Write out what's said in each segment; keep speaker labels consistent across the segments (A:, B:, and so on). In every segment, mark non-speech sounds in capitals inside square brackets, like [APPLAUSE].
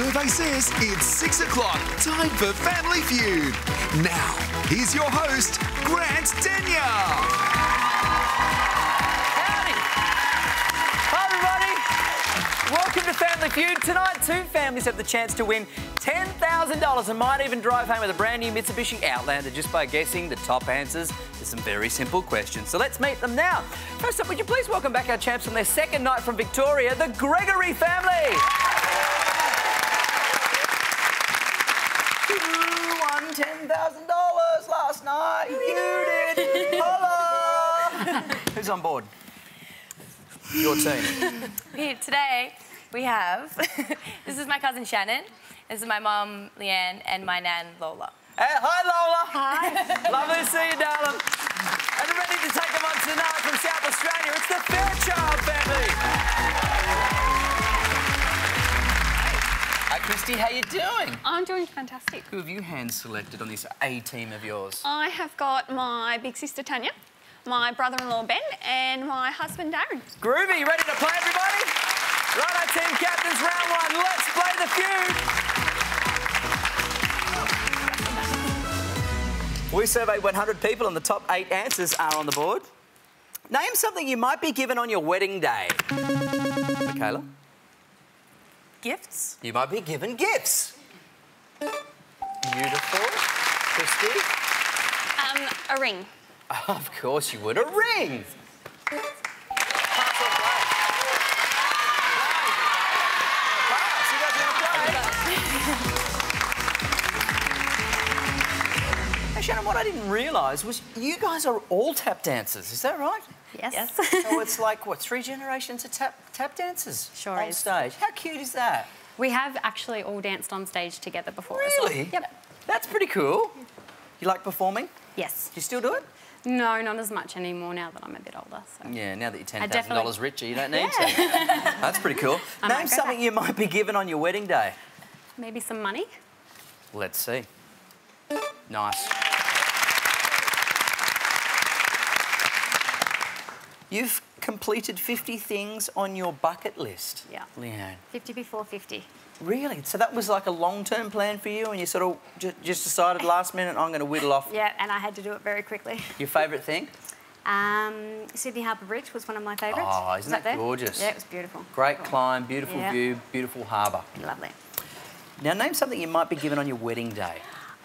A: survey says it's six o'clock, time for Family Feud. Now, here's your host, Grant Denyer.
B: Howdy! Hi, everybody. Welcome to Family Feud. Tonight, two families have the chance to win $10,000 and might even drive home with a brand new Mitsubishi Outlander just by guessing the top answers to some very simple questions. So let's meet them now. First up, would you please welcome back our champs on their second night from Victoria, the Gregory family. You won $10,000 last night. You did. Holla. [LAUGHS] Who's on board? Your team.
C: Here today we have [LAUGHS] this is my cousin Shannon, this is my mum Leanne, and my nan Lola.
B: Hey, hi, Lola. Hi. [LAUGHS] Lovely to see you, darling. And ready to take them on tonight from South Australia, it's the Fairchild family. Christy, how you doing?
D: I'm doing fantastic.
B: Who have you hand-selected on this A-team of yours?
D: I have got my big sister Tanya, my brother-in-law Ben, and my husband Darren.
B: Groovy, ready to play, everybody? Right, our team captains, round one. Let's play the feud. We surveyed 100 people and the top eight answers are on the board. Name something you might be given on your wedding day. Michaela?
C: Gifts?
B: You might be given gifts. Beautiful. Christy?
D: Um, a ring.
B: Of course you would. A ring. Pass or play? Pass. You guys wanna play? Hey, Shannon, what I didn't realise was you guys are all tap dancers. Is that right?
D: Yes. yes. [LAUGHS]
B: so it's like, what, three generations of tap, tap dancers
E: Sure
B: on
E: is.
B: stage. How cute is that?
E: We have actually all danced on stage together before
B: Really?
E: well. Yep.
B: That's pretty cool. You like performing?
E: Yes.
B: Do you still do it?
E: No, not as much anymore now that I'm a bit older. So.
B: Yeah, now that you're ten thousand dollars
E: definitely-
B: richer, you [LAUGHS] don't need to. That's pretty cool. [LAUGHS]
E: I
B: Name something
E: back.
B: you might be given on your wedding day.
E: Maybe some money.
B: Let's see. Nice. You've completed 50 things on your bucket list.
E: Yeah.
B: Leanne.
E: 50 before 50.
B: Really? So that was like a long-term plan for you, and you sort of ju- just decided last minute, I'm going to whittle off
E: Yeah, and I had to do it very quickly. [LAUGHS]
B: your favourite thing.
E: Um, Sydney Harbour Bridge was one of my favourites.
B: Oh, isn't that
E: there?
B: gorgeous?
E: Yeah, it was beautiful.
B: Great climb, beautiful
E: Yeah.
B: view, beautiful harbour.
E: Lovely.
B: Now, name something you might be given on your wedding day.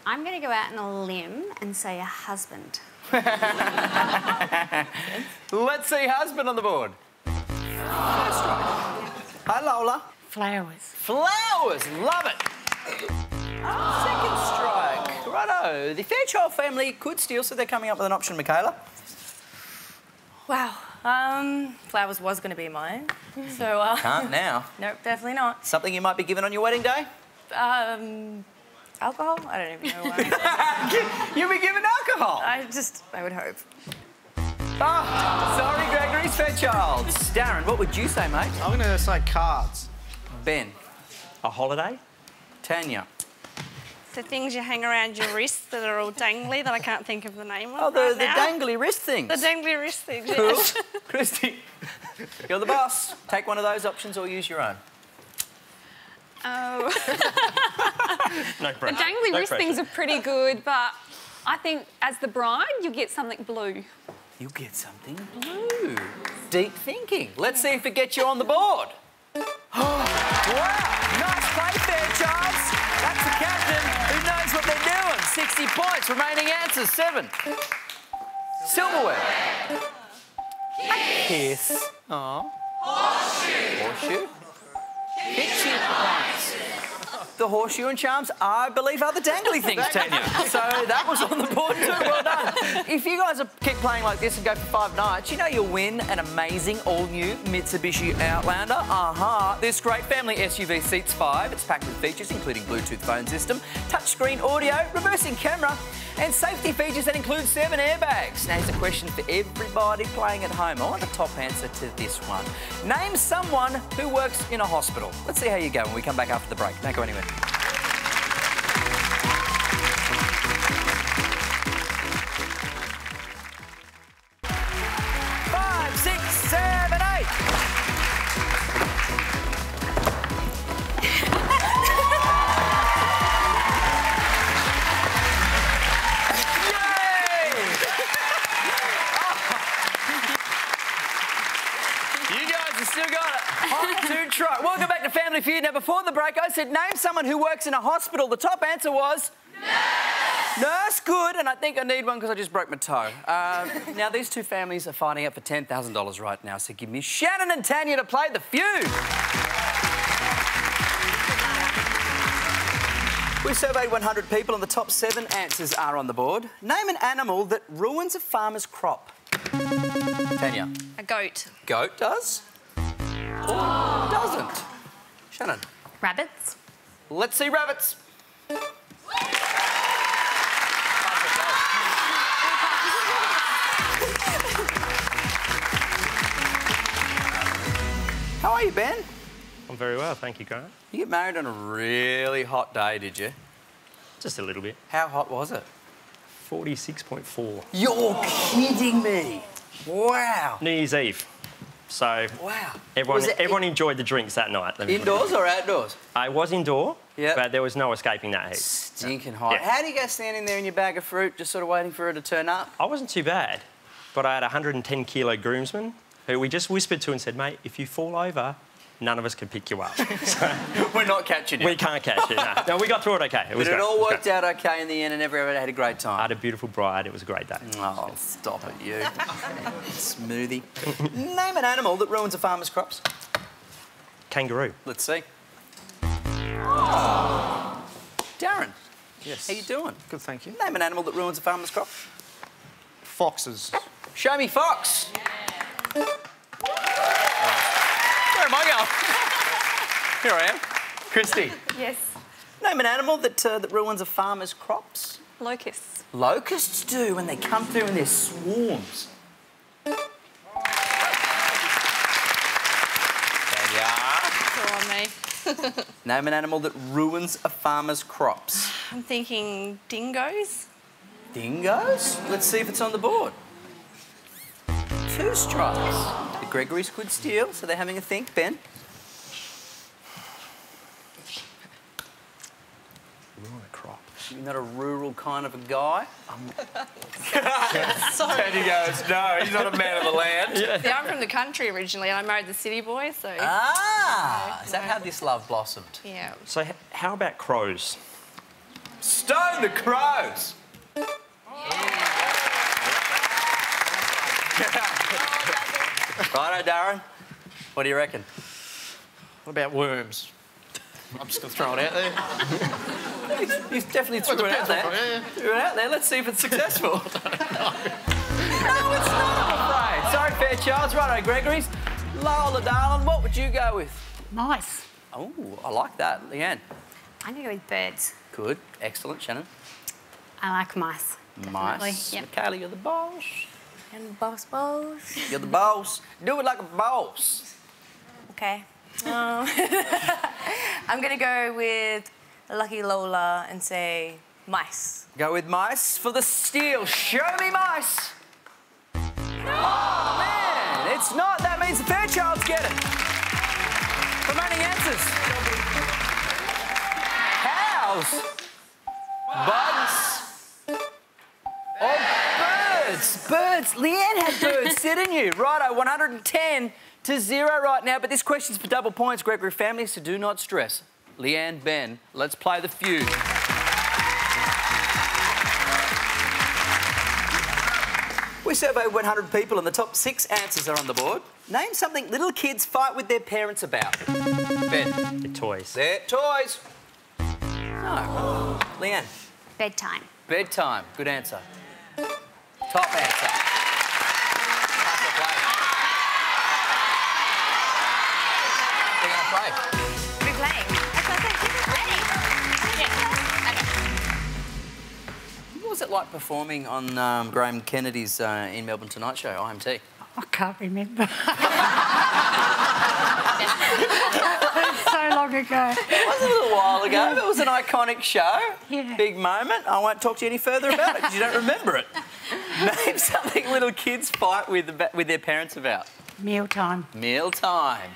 E: I'm going to go out on a limb and say a husband. [LAUGHS]
B: Let's see husband on the board. First strike. Hi, Lola.
F: Flowers.
B: Flowers, love it. Second strike. Righto. The Fairchild family could steal, so they're coming up with an option, Michaela.
C: Wow. Um, flowers was going to be mine. So, uh,
B: Can't now. [LAUGHS]
C: nope, definitely not.
B: Something you might be given on your wedding day?
C: Um, alcohol? I don't even know why. [LAUGHS]
B: You'll be given alcohol.
C: I just, I would hope.
B: Oh, sorry, Gregory's Fairchilds. Darren, what would you say, mate?
G: I'm going to say cards.
B: Ben.
F: A holiday?
B: Tanya.
H: The things you hang around your wrist that are all dangly that I can't think of the name of.
B: Oh, the,
H: right
B: the
H: now.
B: dangly wrist things.
H: The dangly wrist things.
B: Cool.
H: yes. [LAUGHS]
B: Christy, you're the boss. Take one of those options or use your own.
D: Oh, [LAUGHS] [LAUGHS]
F: No
D: the dangly
F: no
D: wrist
F: pressure.
D: things are pretty good, but I think as the bride, you get something blue.
B: You get something blue. Deep thinking. Let's see if it gets you on the board. [GASPS] wow, nice play, Fairchilds. That's the captain who knows what they're doing. 60 points, remaining answers, seven. Silverware. A kiss. Aw. Horseshoe. Horseshoe. Kitchen points. The horseshoe and charms, I believe, are the dangly things, [LAUGHS] Tanya. So that was on the board too. Well done. If you guys are- keep playing like this and go for five nights, you know you'll win an amazing all-new Mitsubishi Outlander. Aha! This great family SUV seats five. It's packed with features including Bluetooth phone system, touchscreen audio, reversing camera, and safety features that include seven airbags. Now here's a question for everybody playing at home. I want the top answer to this one. Name someone who works in a hospital. Let's see how you go when we come back after the break. Don't go anywhere. Said name someone who works in a hospital. The top answer was. Nurse! Nurse, good, and I think I need one because I just broke my toe. Uh, [LAUGHS] now, these two families are fighting out for $10,000 right now, so give me Shannon and Tanya to play the feud. We surveyed 100 people and the top seven answers are on the board. Name an animal that ruins a farmer's crop. Tanya.
H: A goat.
B: Goat does? Or doesn't? Shannon.
C: Rabbits.
B: Let's see rabbits. How are you, Ben?
F: I'm very well, thank you, Grant.
B: You get married on a really hot day, did you?
F: Just a little bit.
B: How hot was it?
F: 46.4.
B: You're kidding me. Wow.
F: New Year's Eve. So
B: Wow.
F: everyone,
B: it
F: everyone enjoyed the drinks that night. let me put it
B: Indoors or outdoors?
F: I was indoor,
B: Yep.
F: but there was no escaping that heat.
B: Stinking hot.
F: Yeah.
B: How do you go standing there in your bag of fruit, just sort of waiting for it to turn up?
F: I wasn't too bad, but I had a 110 kilo groomsman who we just whispered to and said, mate, if you fall over, none of us can pick you up. so [LAUGHS]
B: We're not catching you.
F: we can't catch you. No. [LAUGHS] no, we got through it okay. It was
B: but it
F: great.
B: all worked
F: great.
B: out okay in the end, and everyone had a great time.
F: I
B: time.
F: had a beautiful bride. It was a great day.
B: Oh, stop it, you. Smoothie. Name an animal that ruins a farmer's crops.
F: Kangaroo.
B: Let's see. Darren,
G: Yes.
B: how are you doing?
G: Good, thank you.
B: Name an animal that ruins a farmer's crop.
G: Foxes.
B: Show me fox. Where am I going? Here I am. Christy.
D: Yes.
B: Name an animal that, uh, that ruins a farmer's crops.
D: Locusts.
B: Locusts do when they come through in their swarms. There you are.
H: It's on me. [LAUGHS]
B: Name an animal that ruins a farmer's crops.
H: I'm thinking dingoes.
B: Dingoes? Let's see if it's on the board. Two strikes. The Gregory's could steal, so they're having a think. Ben?
G: Ruin a crop.
B: You're not a rural kind of a guy?
H: And [LAUGHS]
B: he goes, no, he's not a man of the land. [LAUGHS]
H: See, I'm from the country originally and I married the city boy, so
B: Ah, is that how this love blossomed?
H: yeah.
F: So how about crows?
B: Stone the crows. [LAUGHS] Righto, Darren. What do you reckon?
G: What about worms? I'm just going to throw it out there.
B: You definitely threw it out there.
G: Yeah.
B: Threw it out there. Let's see if it's successful. [LAUGHS] no, it's not, I'm afraid. Sorry, Fairchilds. Righto, Gregory's. Lola, darling, what would you go with?
E: Mice.
B: Oh, I like that. Leanne.
E: I'm going to go with birds.
B: Good. Excellent. Shannon.
E: I like mice. Definitely.
B: Mice.
E: Yep.
B: Kaylee, you're the boss.
C: And boss balls.
B: You're the boss. Do it like a boss.
C: Okay. Um, [LAUGHS] I'm gonna go with Lucky Lola and say mice.
B: Go with mice for the steal. Show me mice. Oh, man, it's not. That means the Fairchilds get it. Remaining answers. Cows. Bugs. Or birds. Birds. Leanne had birds, [LAUGHS] didn't you? Righto, 110 to zero right now. But this question's for double points, Gregory family, so do not stress. Leanne, Ben, let's play the feud. We surveyed 100 people and the top six answers are on the board. Name something little kids fight with their parents about. Ben.
F: The toys.
B: Their toys. No. Leanne.
E: Bedtime.
B: Bedtime. Good answer. Top answer. Pass or play? They're going to play.
C: Are we playing?
B: What was it like performing on um, Graham Kennedy's uh, In Melbourne Tonight Show, IMT?
I: I can't remember. [LAUGHS] so long ago.
B: It was a little while ago. It was an iconic show.
I: Yeah.
B: Big moment. I won't talk to you any further about it because you don't remember it. [LAUGHS] Name something little kids fight with, with their parents about.
I: Mealtime.
B: Meal time.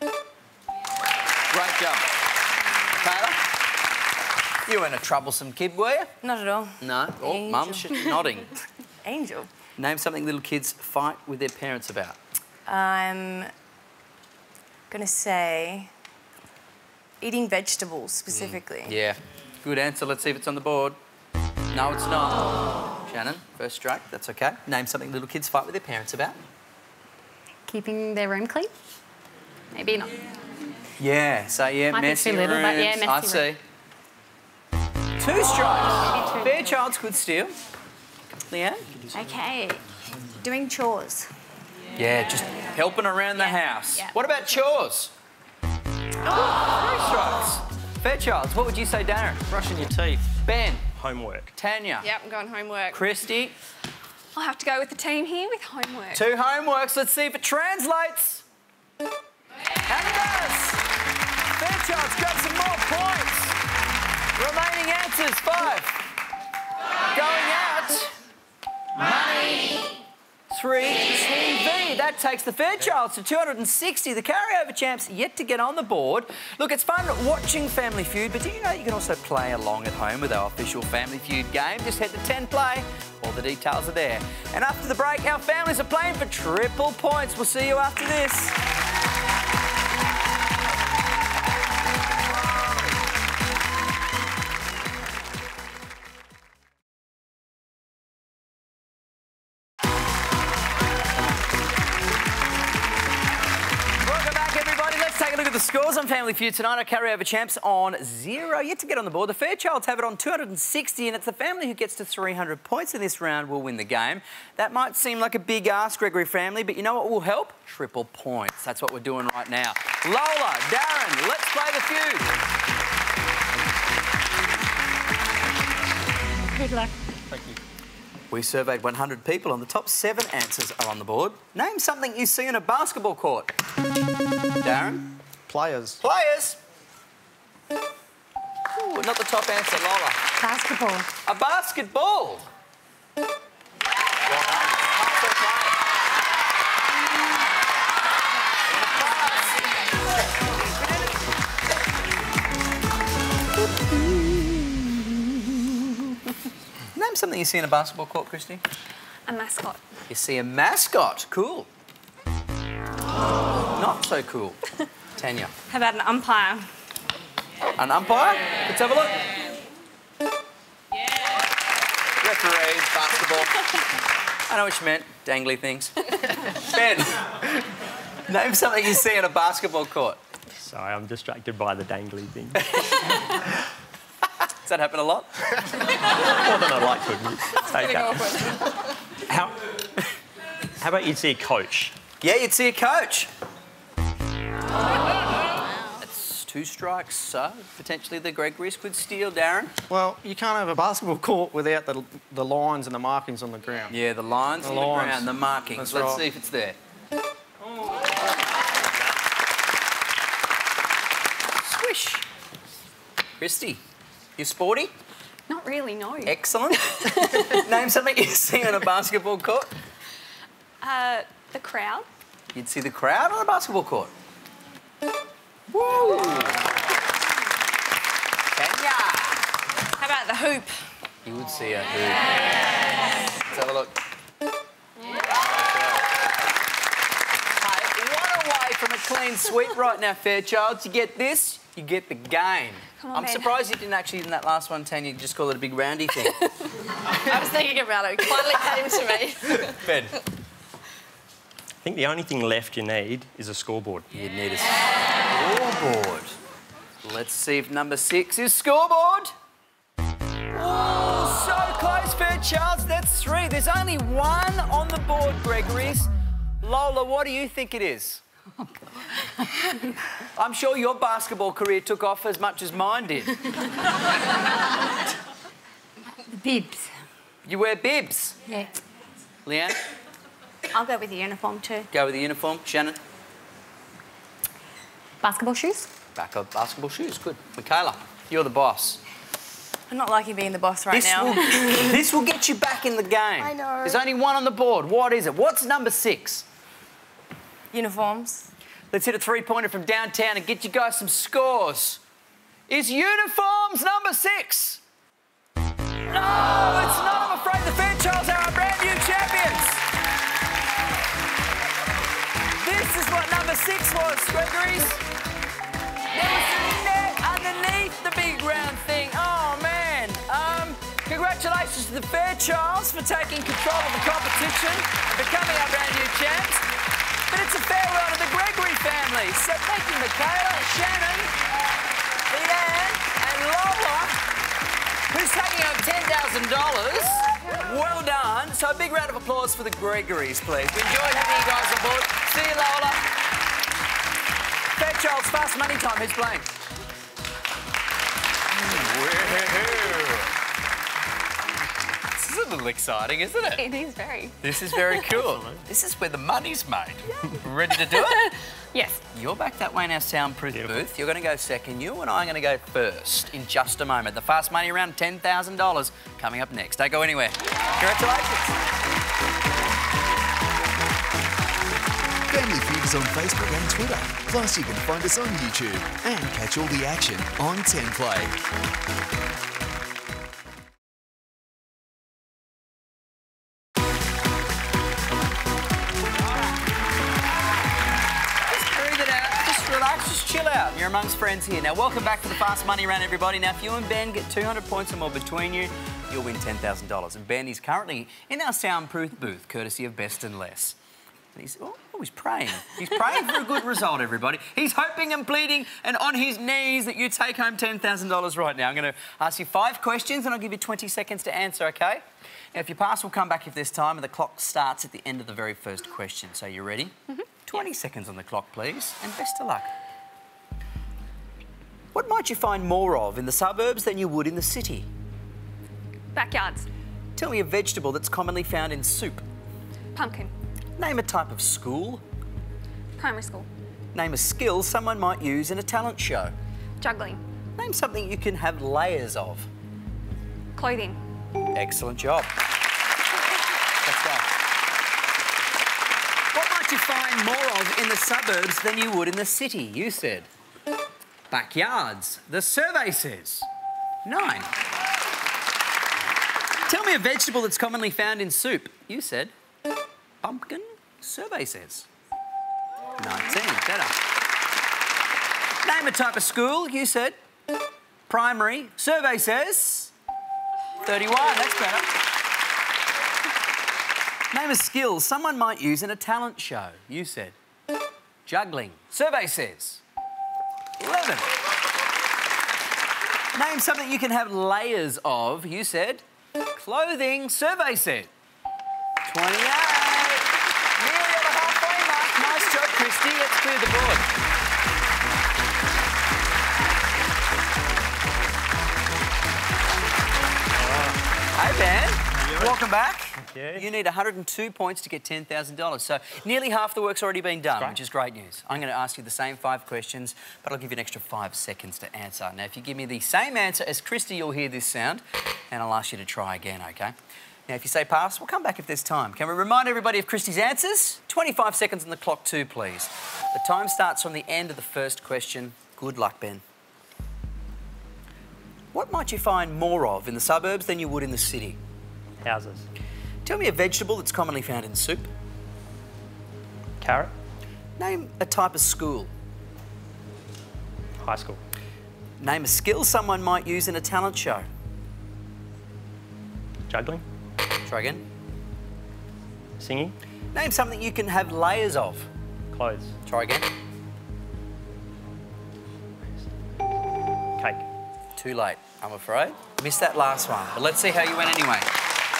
B: Great job. Taylor? You weren't a troublesome kid, were you?
C: Not at all.
B: No. Oh, mum's nodding. [LAUGHS]
C: Angel.
B: Name something little kids fight with their parents about.
C: I'm gonna say eating vegetables specifically.
B: Mm, yeah. Good answer. Let's see if it's on the board. No, it's not. Shannon, first strike. That's okay. Name something little kids fight with their parents about.
E: Keeping their room clean? Maybe not.
B: Yeah. So yeah,
E: Might be
B: messy
E: too little, but yeah,
B: rooms.
E: messy
B: I
E: room.
B: see. Two strikes.
E: Maybe two.
B: Fairchild's good steal. Leanne?
E: Okay. Doing chores.
B: Yeah, just helping around the house.
C: yeah.
B: What about chores? [GASPS] Three strikes. Fairchilds, what would you say, Darren?
G: Brushing your teeth.
B: Ben,
F: Homework.
B: Tanya,
H: Yep, I'm going homework.
B: Christy,
D: I'll have to go with the team here with homework.
B: two homeworks. Let's see if it translates. And it does. Fairchilds grab some more points. Remaining answers, five. Going out. Money. Three TV. That takes the Fairchilds to 260. The carryover champs yet to get on the board. Look, it's fun watching Family Feud, but do you know you can also play along at home with our official Family Feud game? Just head to 10 Play. All the details are there. And after the break, our families are playing for triple points. We'll see you after this. Scores on Family Feud tonight. Our carryover champs on zero, yet to get on the board. The Fairchilds have it on 260, and it's the family who gets to 300 points in this round will win the game. That might seem like a big ask, Gregory family, but you know what will help? Triple points. That's what we're doing right now. Lola, Darren, let's play the feud.
I: Good luck. Thank you.
B: We surveyed 100 people, and the top seven answers are on the board. Name something you see in a basketball court. Darren?
G: Players.
B: Players. Ooh, not the top answer, Lola.
I: Basketball.
B: A basketball. Well a player. Name something you see in a basketball court, Christy.
D: A mascot.
B: You see a mascot. Cool. Not so cool. [LAUGHS] Tanya.
H: How about an umpire?
B: An umpire? Let's have a look. Referees, basketball. [LAUGHS] I know what you meant. Dangly things. [LAUGHS] ben, name something you see in a basketball court.
F: Sorry, I'm distracted by the dangly thing. [LAUGHS]
B: Does that happen a lot?
F: More than I'd like to admit. Okay. How, how about you'd see a coach?
B: Yeah, you'd see a coach. That's two strikes, so potentially the Gregory's could steal, Darren.
G: Well, you can't have a basketball court without the, the lines and the markings on the ground.
B: Yeah, the lines
G: The
B: on the
G: lines.
B: ground, the markings.
G: That's
B: Let's
G: right.
B: see if it's there. Swish. Christy, you sporty?
D: Not really, no.
B: Excellent. [LAUGHS] Name something you see on a basketball court.
D: Uh, the crowd.
B: You'd see the crowd on a basketball court. Woo! Tanya.
H: How about the hoop?
B: You would see a hoop. Let's have a look. One away from a clean sweep right now, Fairchild. You get this, you get the game.
D: On,
B: I'm
D: Ben.
B: surprised you didn't actually, in that last one, Tanya, you just call it a big roundy thing. [LAUGHS]
H: I was thinking about it. It finally came to me.
B: ben.
F: I think the only thing left you need is a scoreboard.
B: You'd need a scoreboard. Let's see if number six is scoreboard. Oh, so close, Fairchilds. That's three. There's only one on the board, Gregory's. Lola, what do you think it is? Oh, [LAUGHS] I'm sure your basketball career took off as much as mine did.
I: The bibs.
B: You wear bibs.
I: Yeah.
B: Leanne,
E: I'll go with the uniform too.
B: go with the uniform. Shannon,
E: Basketball shoes?
B: back up basketball shoes. Good. Michaela, you're the boss.
C: I'm not liking being the boss right
B: This
C: now.
B: will, [LAUGHS] this will get you back in the game.
C: I know.
B: There's only one on the board. What is it? What's number six?
C: Uniforms.
B: Let's hit a three-pointer from downtown and get you guys some scores. Is uniforms number six? No, it's not. I'm afraid the Fairchilds are our brand new champions. What number six was, Gregory's? There was a net underneath the big round thing. Oh, man. Um, congratulations to the Fairchilds for taking control of the competition and becoming our brand new champs. But it's a farewell to the Gregory family. So thank you, Michaela, Shannon, Leanne, and Lola, who's taking home $10,000. Well done. So a big round of applause for the Gregorys, please. We enjoyed having you guys on board. Fast Money Time. Who's playing?
J: This is a little exciting, isn't it?
D: It is very.
J: This is very [LAUGHS] cool. this is where the money's made. Ready to do it? [LAUGHS]
D: Yes.
B: You're back that way in our soundproof booth. You're going to go second. You and I are going to go first in just a moment. The fast money round, $10,000 coming up next. Don't go anywhere. Congratulations.
A: On Facebook and Twitter. Plus, you can find us on YouTube and catch all the action on 10 Play.
B: Just breathe it out. Just relax. Just chill out. You're amongst friends here. Now, welcome back to the Fast Money Round, everybody. Now, if you and Ben get 200 points or more between you, you'll win $10,000. And Ben is currently in our soundproof booth, courtesy of Best and Less. And he's, oh, oh, he's praying. He's praying for a good result, everybody. He's hoping and pleading and on his knees that you take home $10,000 right now. I'm going to ask you five questions and I'll give you 20 seconds to answer, OK? Now, if you pass, we'll come back if there's time, and the clock starts at the end of the very first question. So, you ready? Mhm. 20 seconds on the clock, please, and best of luck. What might you find more of in the suburbs than you would in the city?
D: Backyards.
B: Tell me a vegetable that's commonly found in soup.
D: Pumpkin.
B: Name a type of school.
D: Primary school.
B: Name a skill someone might use in a talent show.
D: Juggling.
B: Name something you can have layers of.
D: Clothing.
B: Excellent job. Let's go. What might you find more of in the suburbs than you would in the city? You said. Backyards. The survey says. Nine. Tell me a vegetable that's commonly found in soup. You said. Pumpkin. Survey says. 19. Better. Name a type of school. You said. Primary. Survey says. 31. That's better. Name a skill someone might use in a talent show. You said. Juggling. Survey says. 11. Name something you can have layers of. You said. Clothing. Survey said. 28. Welcome back.
F: you.
B: You need 102 points to get $10,000. So nearly half the work's already been done, which is great news. I'm going to ask you the same five questions, but I'll give you an extra five seconds to answer. Now, if you give me the same answer as Christy, you'll hear this sound, and I'll ask you to try again, OK? Now, if you say pass, we'll come back if there's time. Can we remind everybody of Christy's answers? 25 seconds on the clock too, please. The time starts from the end of the first question. Good luck, Ben. What might you find more of in the suburbs than you would in the city?
F: Houses.
B: Tell me a vegetable that's commonly found in soup.
F: Carrot.
B: Name a type of school.
F: High school.
B: Name a skill someone might use in a talent show.
F: Juggling.
B: Try again.
F: Singing.
B: Name something you can have layers of.
F: Clothes.
B: Try again.
F: Cake.
B: Too late, I'm afraid. Missed that last one, but let's see how you went anyway.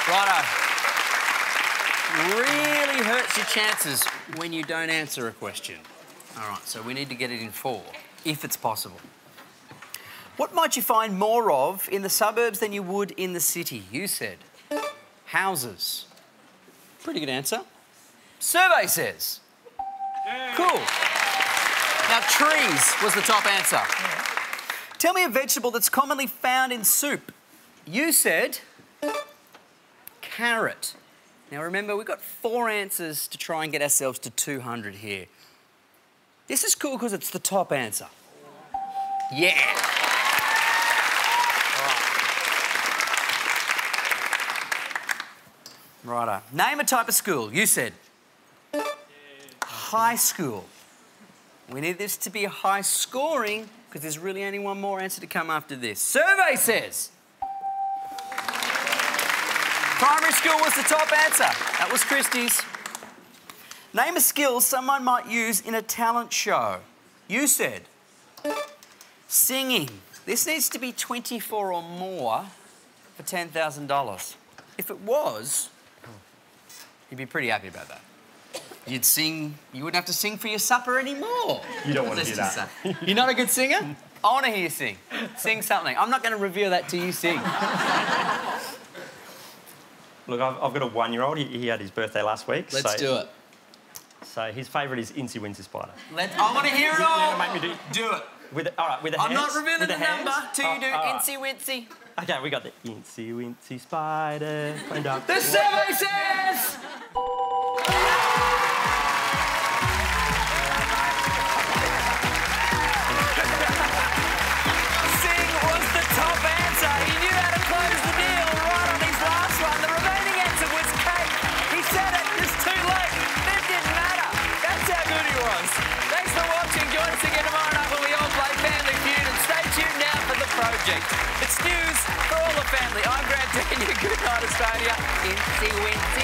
B: Righto. Really hurts your chances when you don't answer a question. All right, so we need to get it in four, if it's possible. What might you find more of in the suburbs than you would in the city? You said houses. Pretty good answer. Survey says. Cool. Now, trees was the top answer. Tell me a vegetable that's commonly found in soup. You said carrot. Now remember, we've got four answers to try and get ourselves to 200 here. This is cool because it's the top answer. Yeah. Righto. Name a type of school. You said high school. We need this to be a high scoring because there's really only one more answer to come after this. Survey says primary school was the top answer. That was Christy's. Name a skill someone might use in a talent show. You said singing. This needs to be 24 or more for $10,000. If it was, you'd be pretty happy about that. You'd sing, you wouldn't have to sing for your supper anymore.
F: You don't want to do
B: Let's
F: that.
B: say. You're not a good singer? I want to hear you sing. Sing something. I'm not going to reveal that till you sing.
F: Look, I've, I've got a one-year-old. He, he had his birthday last week.
B: Let's
F: so,
B: do it.
F: So his favourite is Incy Wincy Spider.
B: Let's, I want to hear it all.
F: Make me do,
B: Do it.
F: with the, all right, with the
B: I'm
F: hands.
B: not revealing the,
F: the
B: number till you
F: Oh,
B: do
F: all right.
B: incy wincy.
F: Okay, we got the Incy Wincy Spider.
B: The survey says Victoria en Sigüenza.